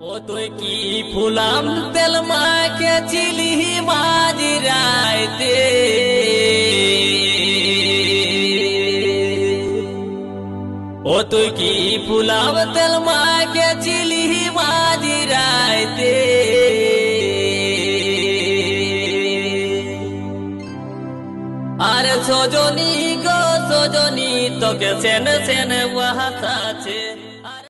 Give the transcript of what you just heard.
ও তুই কি ফুলাম তেল মাকে চিলি মাঝি রাইতে? ও তুই কি ফুলাম তেল মাকে চিলি মাঝি রাইতে? আরে সজনী গো, সজনী, তোকে সেন সেন ওয়াহাত আছে